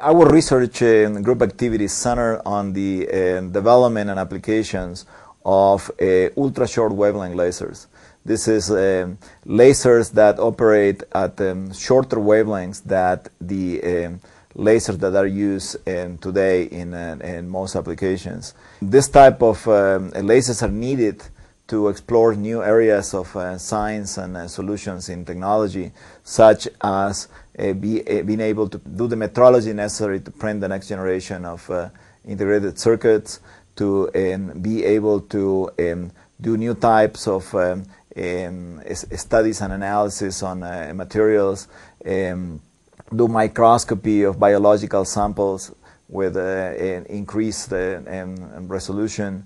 Our research and group activities center on the uh, development and applications of uh, ultra short wavelength lasers. This is um, lasers that operate at um, shorter wavelengths than the um, lasers that are used um, today in, uh, in, most applications. This type of um, lasers are needed to explore new areas of uh, science and uh, solutions in technology, such as be, uh, being able to do the metrology necessary to print the next generation of uh, integrated circuits, to um, be able to um, do new types of um, um studies and analysis on uh, materials, um, do microscopy of biological samples with increased resolution,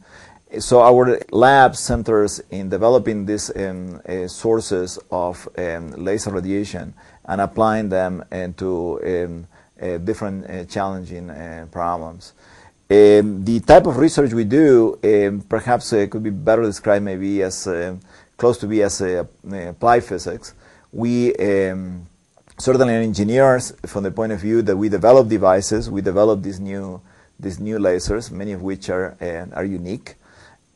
so our lab centers in developing these um, uh, sources of um, laser radiation and applying them into um, uh, different uh, challenging uh, problems. Um, the type of research we do um, perhaps uh, could be better described maybe as uh, close to be as applied physics. We um, certainly are engineers from the point of view that we develop devices, we develop these new these new lasers, many of which are are unique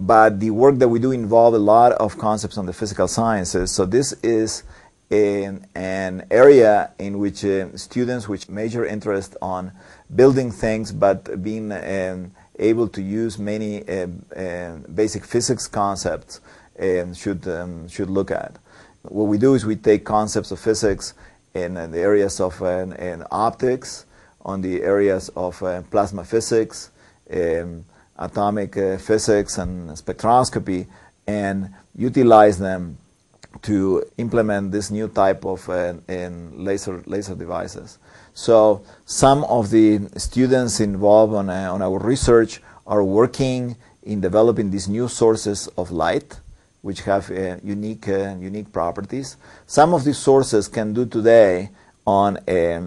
but the work that we do involve a lot of concepts on the physical sciences. So this is an, an area in which uh, students which major interest on building things, but being um, able to use many uh, uh, basic physics concepts um, should um, should look at. What we do is we take concepts of physics in the areas of uh, in optics, on the areas of uh, plasma physics. Um, atomic uh, physics and spectroscopy and utilize them to implement this new type of uh, laser laser devices. So some of the students involved on, uh, on our research are working in developing these new sources of light, which have uh, unique uh, unique properties. Some of these sources can do today on a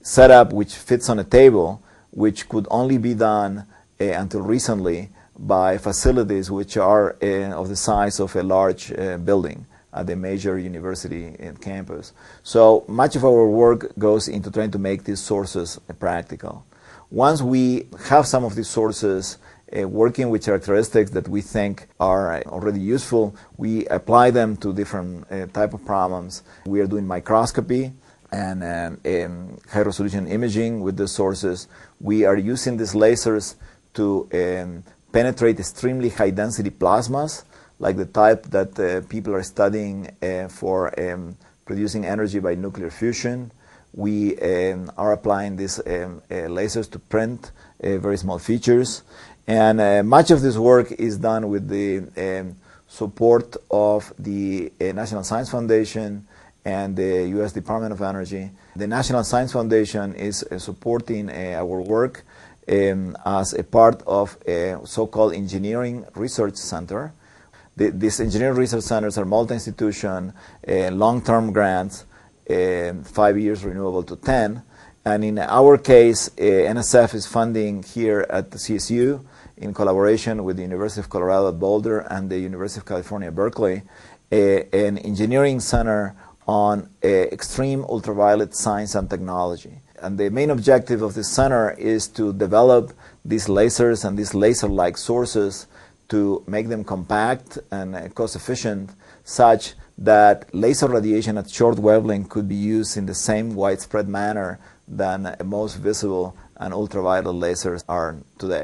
setup which fits on a table, which could only be done until recently by facilities which are uh, of the size of a large uh, building at a major university campus. So much of our work goes into trying to make these sources practical. Once we have some of these sources uh, working with characteristics that we think are already useful, we apply them to different uh, type of problems. We are doing microscopy and um, um, high resolution imaging with the sources. We are using these lasers to um, penetrate extremely high density plasmas, like the type that uh, people are studying uh, for um, producing energy by nuclear fusion. We um, are applying these um, uh, lasers to print uh, very small features. And uh, much of this work is done with the um, support of the uh, National Science Foundation and the U.S. Department of Energy. The National Science Foundation is supporting our work um, as a part of a so-called engineering research center. The, these engineering research centers are multi-institution, uh, long-term grants, uh, five years renewable to 10. And in our case, uh, NSF is funding here at the CSU in collaboration with the University of Colorado at Boulder and the University of California, Berkeley, an engineering center on uh, extreme ultraviolet science and technology. And the main objective of the center is to develop these lasers and these laser-like sources to make them compact and uh, cost efficient such that laser radiation at short wavelength could be used in the same widespread manner than most visible and ultraviolet lasers are today.